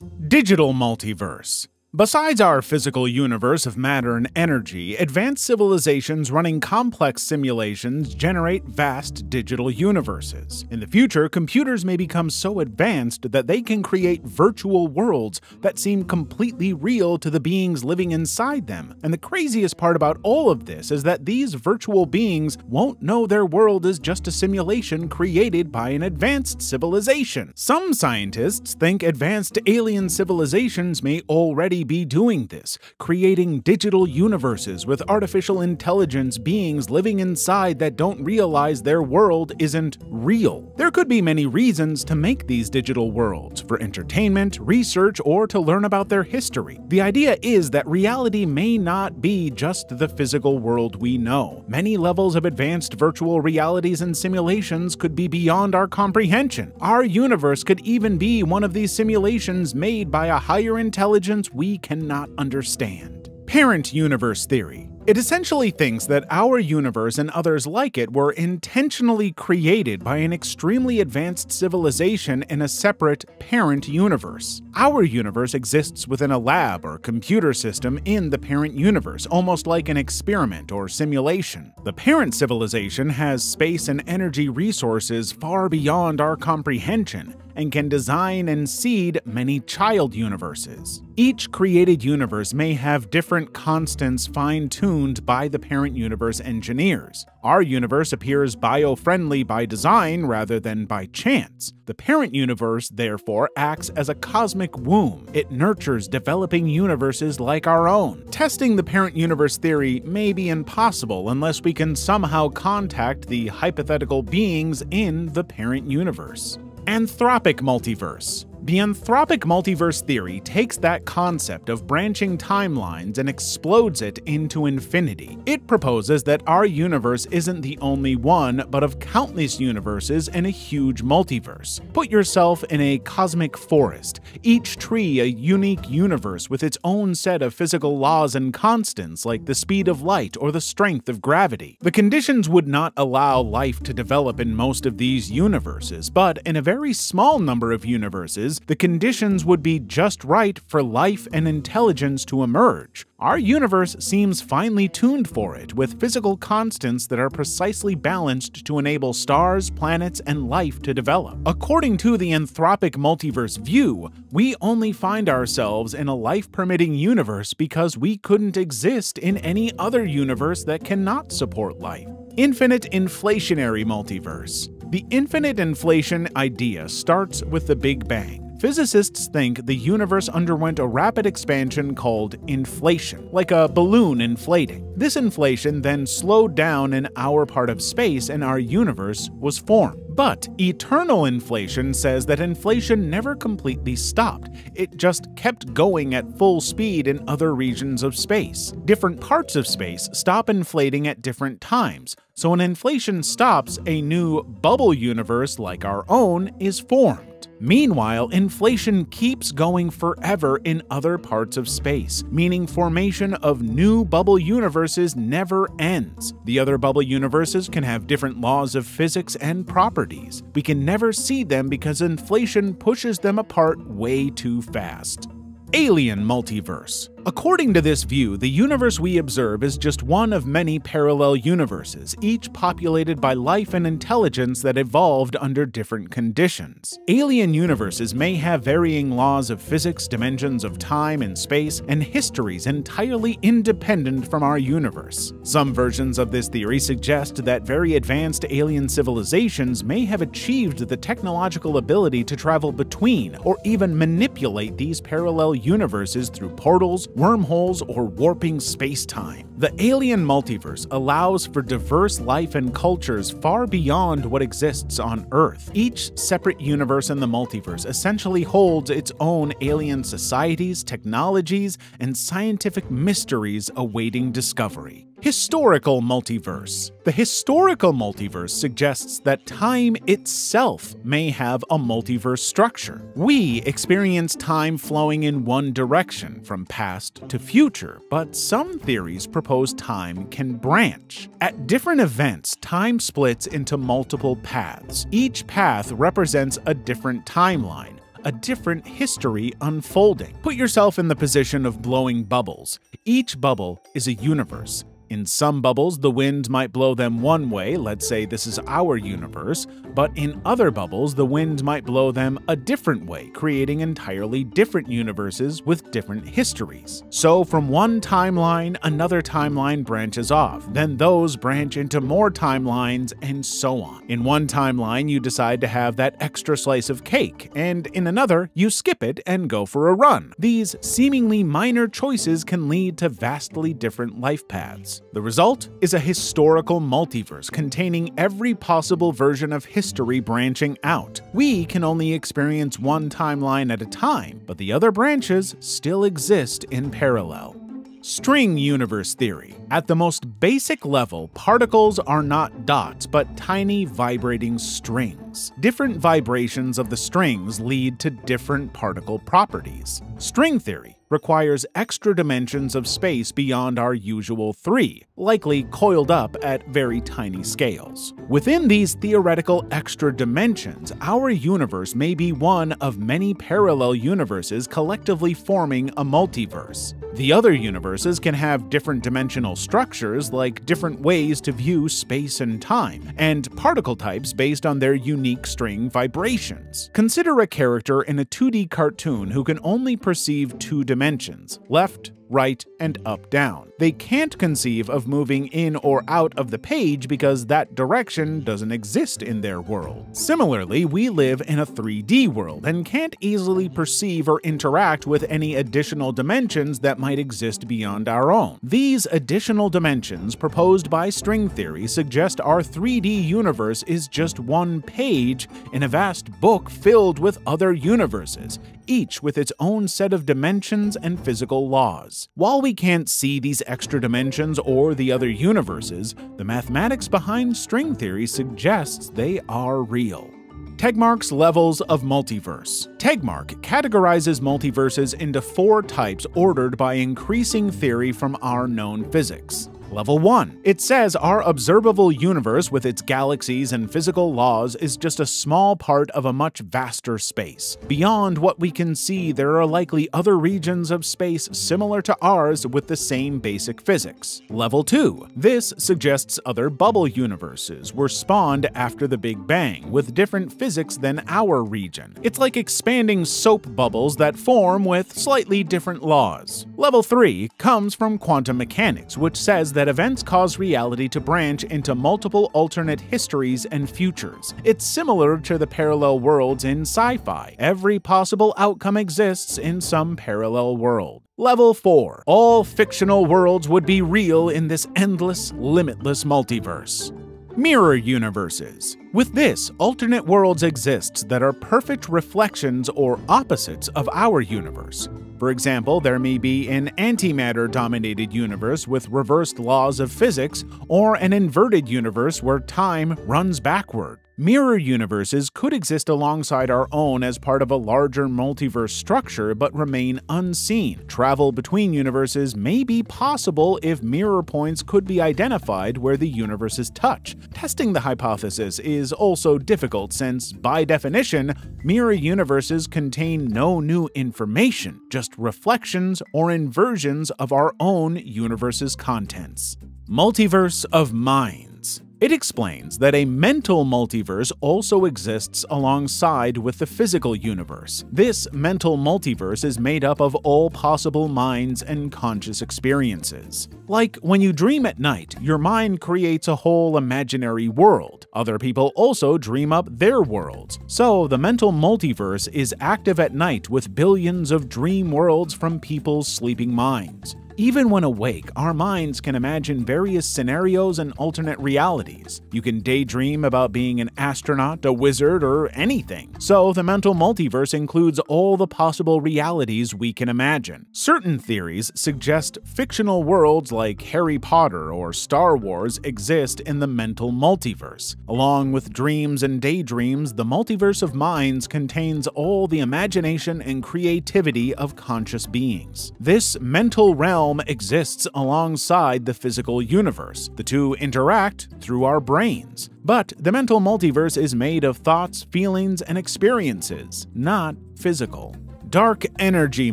Digital Multiverse Besides our physical universe of matter and energy, advanced civilizations running complex simulations generate vast digital universes. In the future, computers may become so advanced that they can create virtual worlds that seem completely real to the beings living inside them. And the craziest part about all of this is that these virtual beings won't know their world is just a simulation created by an advanced civilization. Some scientists think advanced alien civilizations may already be doing this, creating digital universes with artificial intelligence beings living inside that don't realize their world isn't real. There could be many reasons to make these digital worlds, for entertainment, research, or to learn about their history. The idea is that reality may not be just the physical world we know. Many levels of advanced virtual realities and simulations could be beyond our comprehension. Our universe could even be one of these simulations made by a higher intelligence we cannot understand. Parent Universe Theory it essentially thinks that our universe and others like it were intentionally created by an extremely advanced civilization in a separate parent universe. Our universe exists within a lab or computer system in the parent universe, almost like an experiment or simulation. The parent civilization has space and energy resources far beyond our comprehension and can design and seed many child universes. Each created universe may have different constants fine tuned by the parent universe engineers. Our universe appears bio-friendly by design rather than by chance. The parent universe, therefore, acts as a cosmic womb. It nurtures developing universes like our own. Testing the parent universe theory may be impossible unless we can somehow contact the hypothetical beings in the parent universe. Anthropic Multiverse the anthropic multiverse theory takes that concept of branching timelines and explodes it into infinity. It proposes that our universe isn't the only one, but of countless universes in a huge multiverse. Put yourself in a cosmic forest, each tree a unique universe with its own set of physical laws and constants like the speed of light or the strength of gravity. The conditions would not allow life to develop in most of these universes, but in a very small number of universes, the conditions would be just right for life and intelligence to emerge. Our universe seems finely tuned for it, with physical constants that are precisely balanced to enable stars, planets, and life to develop. According to the anthropic multiverse view, we only find ourselves in a life-permitting universe because we couldn't exist in any other universe that cannot support life. Infinite Inflationary Multiverse The infinite inflation idea starts with the Big Bang. Physicists think the universe underwent a rapid expansion called inflation, like a balloon inflating. This inflation then slowed down in our part of space and our universe was formed. But eternal inflation says that inflation never completely stopped, it just kept going at full speed in other regions of space. Different parts of space stop inflating at different times, so when inflation stops, a new bubble universe like our own is formed. Meanwhile, inflation keeps going forever in other parts of space, meaning formation of new bubble universes never ends. The other bubble universes can have different laws of physics and properties. We can never see them because inflation pushes them apart way too fast. Alien Multiverse According to this view, the universe we observe is just one of many parallel universes, each populated by life and intelligence that evolved under different conditions. Alien universes may have varying laws of physics, dimensions of time and space, and histories entirely independent from our universe. Some versions of this theory suggest that very advanced alien civilizations may have achieved the technological ability to travel between or even manipulate these parallel universes through portals, wormholes, or warping space-time. The alien multiverse allows for diverse life and cultures far beyond what exists on Earth. Each separate universe in the multiverse essentially holds its own alien societies, technologies, and scientific mysteries awaiting discovery. Historical multiverse. The historical multiverse suggests that time itself may have a multiverse structure. We experience time flowing in one direction, from past to future, but some theories propose time can branch. At different events, time splits into multiple paths. Each path represents a different timeline a different history unfolding. Put yourself in the position of blowing bubbles. Each bubble is a universe. In some bubbles, the wind might blow them one way, let's say this is our universe, but in other bubbles, the wind might blow them a different way, creating entirely different universes with different histories. So, from one timeline, another timeline branches off, then those branch into more timelines, and so on. In one timeline, you decide to have that extra slice of cake, and in another, you skip it and go for a run. These seemingly minor choices can lead to vastly different life paths. The result is a historical multiverse containing every possible version of history branching out. We can only experience one timeline at a time, but the other branches still exist in parallel. String universe theory. At the most basic level, particles are not dots, but tiny vibrating strings. Different vibrations of the strings lead to different particle properties. String theory requires extra dimensions of space beyond our usual three, likely coiled up at very tiny scales. Within these theoretical extra dimensions, our universe may be one of many parallel universes collectively forming a multiverse. The other universes can have different dimensional structures, like different ways to view space and time, and particle types based on their unique string vibrations. Consider a character in a 2D cartoon who can only perceive two dimensions left, right, and up down. They can't conceive of moving in or out of the page because that direction doesn't exist in their world. Similarly, we live in a 3D world and can't easily perceive or interact with any additional dimensions that might exist beyond our own. These additional dimensions proposed by string theory suggest our 3D universe is just one page in a vast book filled with other universes, each with its own set of dimensions and physical laws. While we can't see these extra dimensions or the other universes, the mathematics behind string theory suggests they are real. Tegmark's levels of multiverse. Tegmark categorizes multiverses into four types ordered by increasing theory from our known physics. Level 1. It says our observable universe with its galaxies and physical laws is just a small part of a much vaster space. Beyond what we can see, there are likely other regions of space similar to ours with the same basic physics. Level 2. This suggests other bubble universes were spawned after the Big Bang, with different physics than our region. It's like expanding soap bubbles that form with slightly different laws. Level 3 comes from quantum mechanics, which says that events cause reality to branch into multiple alternate histories and futures. It's similar to the parallel worlds in sci fi. Every possible outcome exists in some parallel world. Level 4. All fictional worlds would be real in this endless, limitless multiverse. Mirror universes. With this, alternate worlds exist that are perfect reflections or opposites of our universe. For example, there may be an antimatter dominated universe with reversed laws of physics, or an inverted universe where time runs backward. Mirror universes could exist alongside our own as part of a larger multiverse structure but remain unseen. Travel between universes may be possible if mirror points could be identified where the universes touch. Testing the hypothesis is also difficult since, by definition, mirror universes contain no new information, just reflections or inversions of our own universe's contents. Multiverse of Mind it explains that a mental multiverse also exists alongside with the physical universe. This mental multiverse is made up of all possible minds and conscious experiences. Like when you dream at night, your mind creates a whole imaginary world. Other people also dream up their worlds. So the mental multiverse is active at night with billions of dream worlds from people's sleeping minds. Even when awake, our minds can imagine various scenarios and alternate realities. You can daydream about being an astronaut, a wizard, or anything. So, the mental multiverse includes all the possible realities we can imagine. Certain theories suggest fictional worlds like Harry Potter or Star Wars exist in the mental multiverse. Along with dreams and daydreams, the multiverse of minds contains all the imagination and creativity of conscious beings. This mental realm realm exists alongside the physical universe. The two interact through our brains. But the mental multiverse is made of thoughts, feelings, and experiences, not physical. Dark Energy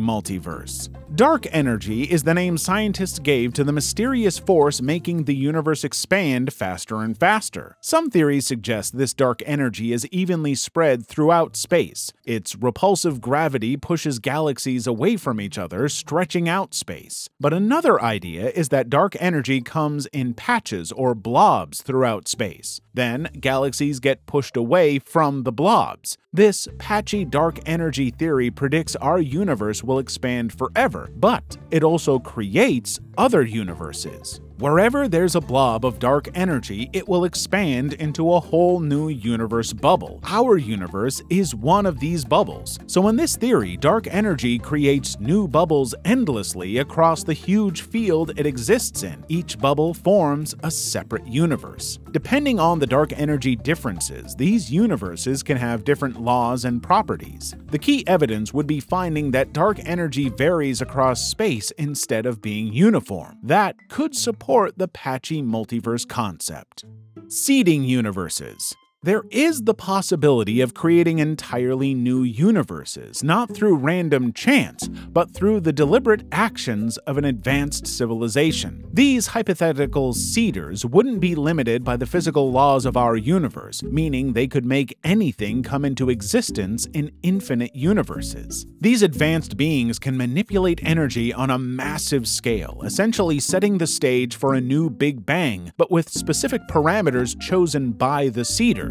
Multiverse Dark energy is the name scientists gave to the mysterious force making the universe expand faster and faster. Some theories suggest this dark energy is evenly spread throughout space. Its repulsive gravity pushes galaxies away from each other, stretching out space. But another idea is that dark energy comes in patches or blobs throughout space. Then, galaxies get pushed away from the blobs. This patchy dark energy theory predicts our universe will expand forever but it also creates other universes. Wherever there's a blob of dark energy, it will expand into a whole new universe bubble. Our universe is one of these bubbles. So in this theory, dark energy creates new bubbles endlessly across the huge field it exists in. Each bubble forms a separate universe. Depending on the dark energy differences, these universes can have different laws and properties. The key evidence would be finding that dark energy varies across space instead of being uniform. That could support support the patchy multiverse concept. Seeding universes there is the possibility of creating entirely new universes, not through random chance, but through the deliberate actions of an advanced civilization. These hypothetical seeders wouldn't be limited by the physical laws of our universe, meaning they could make anything come into existence in infinite universes. These advanced beings can manipulate energy on a massive scale, essentially setting the stage for a new Big Bang, but with specific parameters chosen by the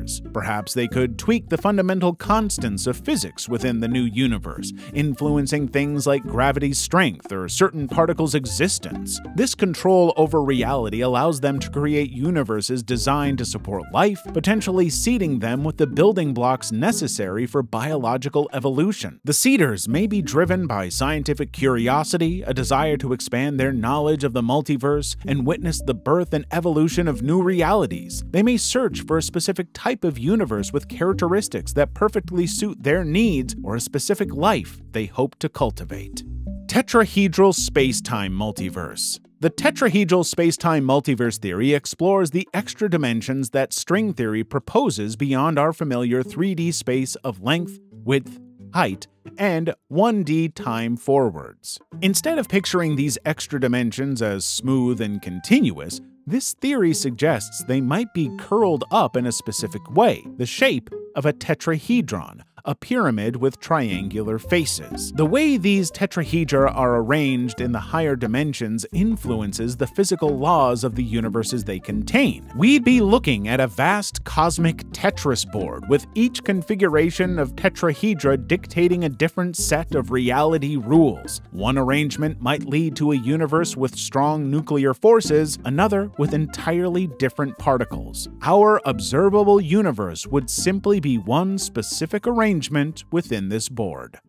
seeders Perhaps they could tweak the fundamental constants of physics within the new universe, influencing things like gravity's strength or certain particles' existence. This control over reality allows them to create universes designed to support life, potentially seeding them with the building blocks necessary for biological evolution. The seeders may be driven by scientific curiosity, a desire to expand their knowledge of the multiverse, and witness the birth and evolution of new realities. They may search for a specific type type of universe with characteristics that perfectly suit their needs or a specific life they hope to cultivate. Tetrahedral Space-Time Multiverse the tetrahedral space-time multiverse theory explores the extra dimensions that string theory proposes beyond our familiar 3D space of length, width, height, and 1D time forwards. Instead of picturing these extra dimensions as smooth and continuous, this theory suggests they might be curled up in a specific way, the shape of a tetrahedron, a pyramid with triangular faces. The way these tetrahedra are arranged in the higher dimensions influences the physical laws of the universes they contain. We'd be looking at a vast cosmic Tetris board, with each configuration of tetrahedra dictating a different set of reality rules. One arrangement might lead to a universe with strong nuclear forces, another with entirely different particles. Our observable universe would simply be one specific arrangement arrangement within this board.